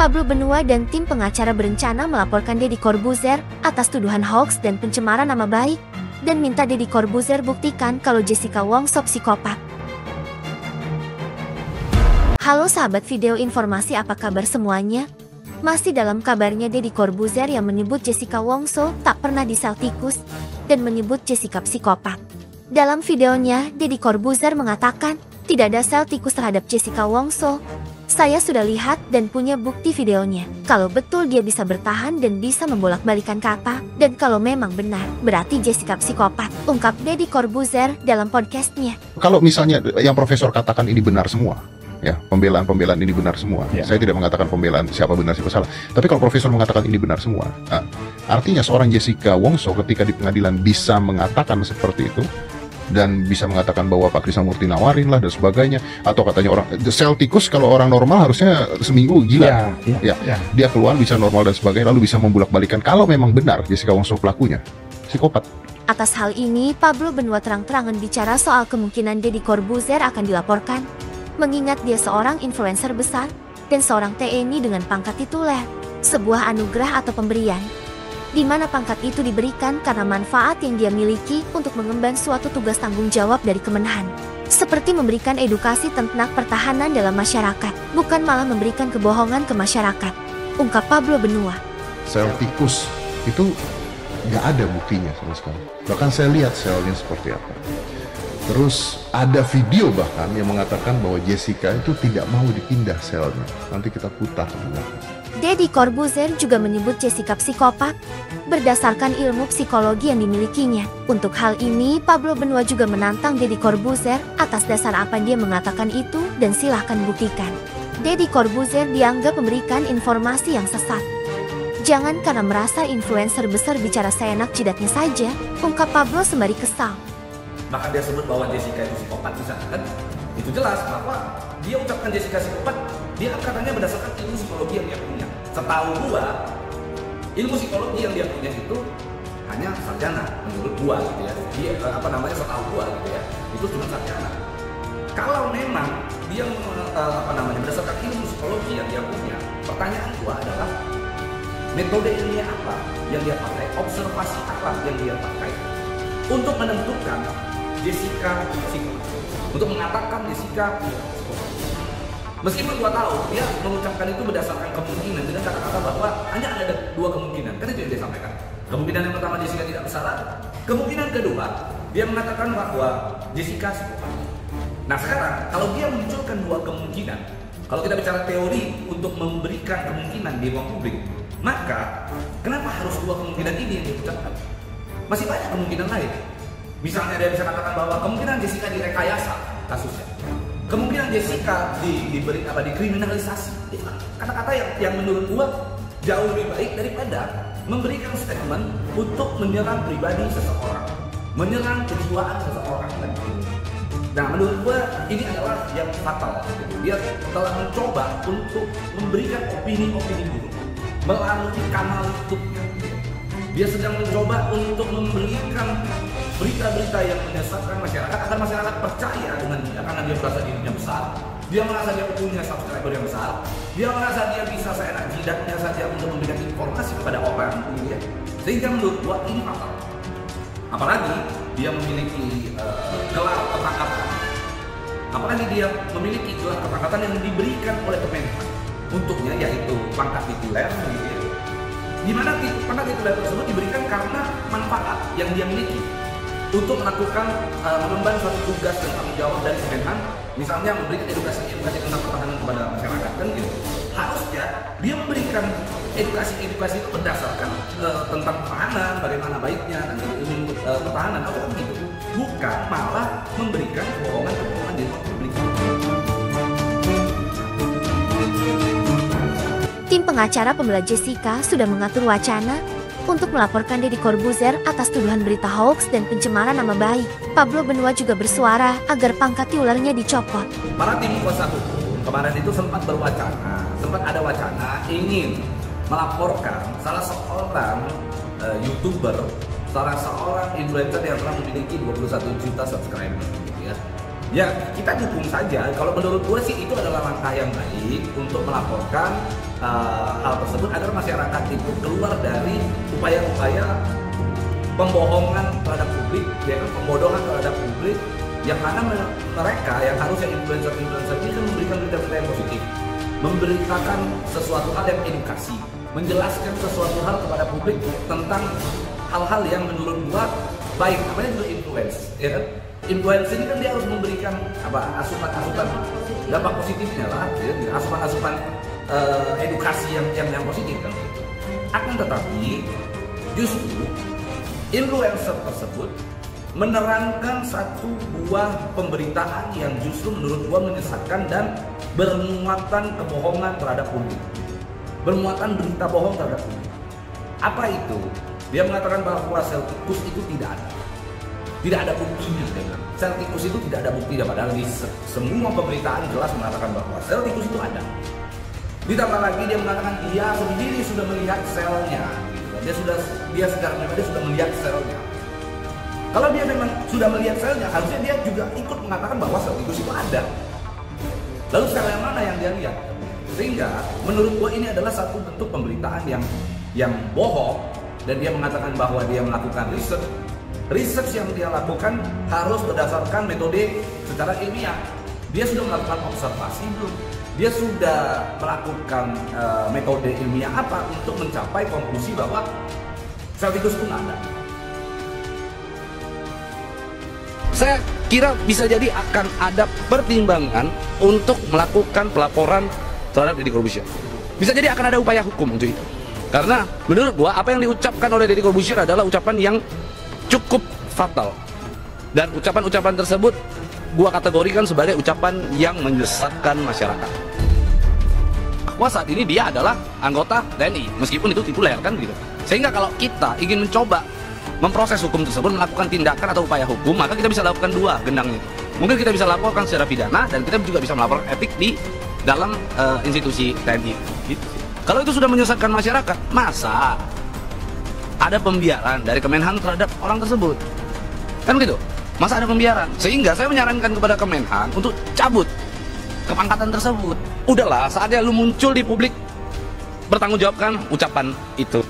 Pablo Benua dan tim pengacara berencana melaporkan Deddy Corbuzier atas tuduhan hoax dan pencemaran nama baik, dan minta Deddy Corbuzier buktikan kalau Jessica Wong sok psikopat. Halo sahabat video informasi apa kabar semuanya? Masih dalam kabarnya Deddy Corbuzier yang menyebut Jessica Wongso tak pernah disel tikus dan menyebut Jessica psikopat. Dalam videonya, Deddy Corbuzier mengatakan tidak ada sel tikus terhadap Jessica Wongso. Saya sudah lihat dan punya bukti videonya. Kalau betul dia bisa bertahan dan bisa membolak-balikan kata, dan kalau memang benar, berarti Jessica psikopat, ungkap Deddy Corbuzier dalam podcastnya. Kalau misalnya yang profesor katakan ini benar semua, ya pembelaan-pembelaan ini benar semua. Ya. Saya tidak mengatakan pembelaan siapa benar siapa salah. Tapi kalau profesor mengatakan ini benar semua, nah, artinya seorang Jessica Wongso ketika di pengadilan bisa mengatakan seperti itu dan bisa mengatakan bahwa Pak Krisnamurti nawarin lah dan sebagainya. Atau katanya orang sel tikus kalau orang normal harusnya seminggu gila. Ya, ya, ya. ya. dia keluar bisa normal dan sebagainya lalu bisa membulak-balikan. Kalau memang benar Jessica Wongso pelakunya psikopat. Atas hal ini, Pablo Benua terang-terangan bicara soal kemungkinan Deddy Corbuzier akan dilaporkan. Mengingat dia seorang influencer besar dan seorang TNI dengan pangkat tituler, sebuah anugerah atau pemberian, di mana pangkat itu diberikan karena manfaat yang dia miliki untuk mengemban suatu tugas tanggung jawab dari kemenahan. Seperti memberikan edukasi tentang pertahanan dalam masyarakat, bukan malah memberikan kebohongan ke masyarakat. Ungkap Pablo Benua. Sel tikus itu nggak ada buktinya sama sekali. Bahkan saya lihat selnya seperti apa. Terus ada video bahkan yang mengatakan bahwa Jessica itu tidak mau dipindah selnya. Nanti kita putar Deddy Corbuzier juga menyebut Jessica psikopat berdasarkan ilmu psikologi yang dimilikinya. Untuk hal ini, Pablo Benua juga menantang Deddy Corbuzier atas dasar apa dia mengatakan itu dan silahkan buktikan. Deddy Corbuzier dianggap memberikan informasi yang sesat. Jangan karena merasa influencer besar bicara seenak jidatnya saja, ungkap Pablo sembari kesal bahkan dia sebut bahwa Jessica itu psikopat di sana kan itu jelas bahwa dia ucapkan Jessica psikopat dia katanya berdasarkan ilmu psikologi yang dia setahu gua ilmu psikologi yang dia punya itu hanya sarjana menurut gua gitu ya. Dia eh, apa namanya setahu gua gitu ya. Itu cuma sarjana. Kalau memang dia uh, apa namanya berdasarkan ilmu psikologi yang dia punya pertanyaan gua adalah metode ilmiah apa yang dia pakai observasi apa yang dia pakai untuk menentukan Jessica untuk mengatakan Jessica Meskipun gua tahu dia mengucapkan itu berdasarkan kemungkinan dengan kata-kata bahwa hanya ada dua kemungkinan, kan itu yang dia sampaikan. Kemungkinan yang pertama Jessica tidak bersalah, kemungkinan kedua dia mengatakan bahwa Jessica psikopat. Nah sekarang kalau dia munculkan dua kemungkinan, kalau kita bicara teori untuk memberikan kemungkinan di ruang publik, maka kenapa harus dua kemungkinan ini yang diucapkan? Masih banyak kemungkinan lain. Misalnya dia bisa katakan bahwa kemungkinan Jessica direkayasa kasusnya. Kemungkinan Jessica di, diberi apa dikriminalisasi. Kata-kata yang yang menurut gua jauh lebih baik daripada memberikan statement untuk menyerang pribadi seseorang, menyerang kejiwaan seseorang. Nah, menurut gua ini adalah yang fatal. Dia telah mencoba untuk memberikan opini-opini buruk melalui kanal YouTube-nya. Dia sedang mencoba untuk memberikan berita-berita yang menyesatkan masyarakat agar masyarakat percaya dengan dia karena dia merasa dirinya besar dia merasa dia punya subscriber yang besar dia merasa dia bisa seenak jidatnya saja untuk memberikan informasi kepada orang ya. sehingga menurut gua ini fatal apalagi dia memiliki uh, gelar ketangkatan apalagi dia memiliki gelar ketangkatan yang diberikan oleh Kemenhan untuknya yaitu pangkat tituler gitu ya. di mana pangkat tituler tersebut diberikan karena manfaat yang dia miliki untuk melakukan uh, mengemban suatu tugas dan tanggung jawab dari Kemenhan misalnya memberikan edukasi edukasi tentang pertahanan kepada masyarakat kan gitu. Harusnya dia memberikan edukasi edukasi itu berdasarkan uh, tentang pertahanan bagaimana baiknya dan ilmu uh, pertahanan. Atau begitu bukan malah memberikan kebohongan kebohongan di publik. Tim pengacara pembela Jessica sudah mengatur wacana untuk melaporkan Deddy Corbuzier atas tuduhan berita hoax dan pencemaran nama baik. Pablo Benua juga bersuara agar pangkat titulernya dicopot. Para tim kuasa hukum kemarin itu sempat berwacana, sempat ada wacana ingin melaporkan salah seorang uh, youtuber, salah seorang influencer yang telah memiliki 21 juta subscriber, gitu ya. Ya kita dukung saja. Kalau menurut gue sih itu adalah langkah yang baik untuk melaporkan uh, hal tersebut agar masyarakat itu keluar dari upaya-upaya pembohongan terhadap publik, ya kan pembodohan terhadap publik yang mana mereka yang harusnya influencer-influencer ini kan memberikan berita-berita yang positif, memberitakan sesuatu hal yang edukasi, menjelaskan sesuatu hal kepada publik tentang hal-hal yang menurut gua baik, namanya juga influence, ya kan? Influence ini kan dia harus memberikan apa asupan-asupan dampak positifnya lah, ya, asupan-asupan uh, edukasi yang yang yang positif kan. Akan tetapi justru influencer tersebut menerangkan satu buah pemberitaan yang justru menurut gua menyesatkan dan bermuatan kebohongan terhadap publik. Bermuatan berita bohong terhadap publik. Apa itu? Dia mengatakan bahwa sel tikus itu tidak ada. Tidak ada buktinya bilang. Sel tikus itu tidak ada buktinya padahal di semua pemberitaan jelas mengatakan bahwa sel tikus itu ada. Ditambah lagi dia mengatakan dia sendiri sudah melihat selnya. Dia sudah dia secara dia sudah melihat selnya kalau dia memang sudah melihat selnya, harusnya dia juga ikut mengatakan bahwa sel tikus itu ada. Lalu sel yang mana yang dia lihat? Sehingga menurut gua ini adalah satu bentuk pemberitaan yang yang bohong dan dia mengatakan bahwa dia melakukan riset. Riset yang dia lakukan harus berdasarkan metode secara ilmiah. Dia sudah melakukan observasi belum? Dia sudah melakukan uh, metode ilmiah apa untuk mencapai konklusi bahwa sel tikus itu ada? saya kira bisa jadi akan ada pertimbangan untuk melakukan pelaporan terhadap Deddy Corbuzier. Bisa jadi akan ada upaya hukum untuk itu. Karena menurut gua apa yang diucapkan oleh Deddy Corbuzier adalah ucapan yang cukup fatal. Dan ucapan-ucapan tersebut gua kategorikan sebagai ucapan yang menyesatkan masyarakat. Wah saat ini dia adalah anggota TNI, meskipun itu tituler kan gitu. Sehingga kalau kita ingin mencoba memproses hukum tersebut melakukan tindakan atau upaya hukum maka kita bisa lakukan dua gendangnya mungkin kita bisa laporkan secara pidana dan kita juga bisa melaporkan etik di dalam uh, institusi TNI gitu. kalau itu sudah menyesatkan masyarakat masa ada pembiaran dari Kemenhan terhadap orang tersebut. Kan gitu masa ada pembiaran? Sehingga saya menyarankan kepada Kemenhan untuk cabut kepangkatan tersebut. Udahlah saatnya lu muncul di publik bertanggung jawabkan ucapan itu